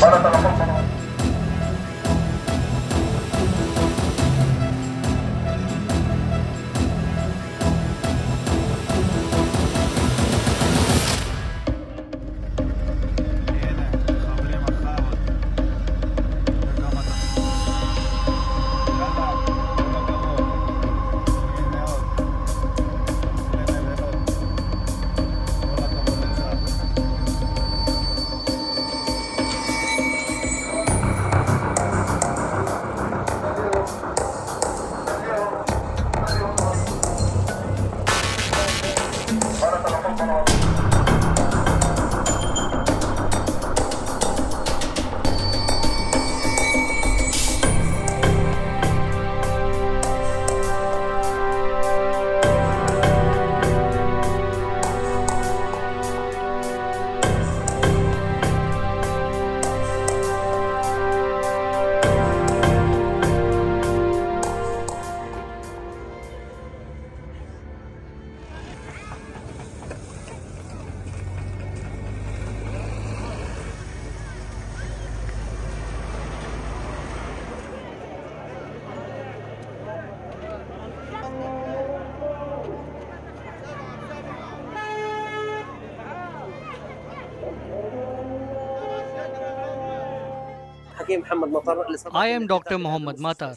Para telepon? I am Dr. Mohammed Matar.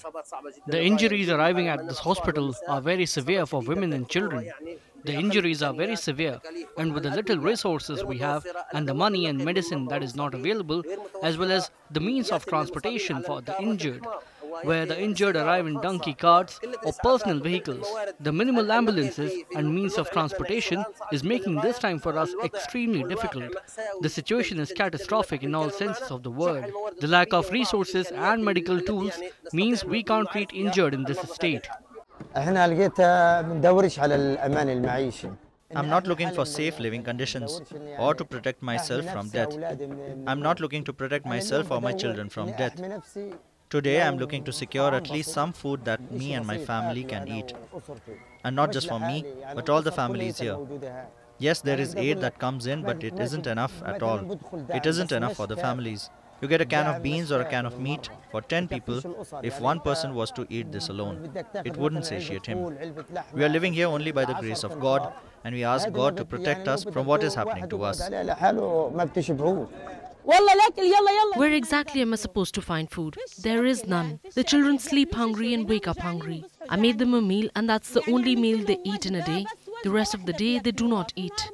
The injuries arriving at this hospital are very severe for women and children. The injuries are very severe, and with the little resources we have, and the money and medicine that is not available, as well as the means of transportation for the injured, where the injured arrive in donkey carts or personal vehicles. The minimal ambulances and means of transportation is making this time for us extremely difficult. The situation is catastrophic in all senses of the word. The lack of resources and medical tools means we can't treat injured in this state. احنا لقيتها بندورش على الامان المعيشي I'm not looking for safe living conditions or to protect myself from death. I'm not looking to protect myself or my children from death. Today I'm looking to secure at least some food that me and my family can eat. And not just for me, but all the families here. Yes, there is aid that comes in, but it isn't enough at all. It isn't enough for the families. You get a can of beans or a can of meat for 10 people. If one person was to eat this alone, it wouldn't satiate him. We are living here only by the grace of God, and we ask God to protect us from what is happening to us. Where exactly am I supposed to find food? There is none. The children sleep hungry and wake up hungry. I made them a meal, and that's the only meal they eat in a day. The rest of the day, they do not eat.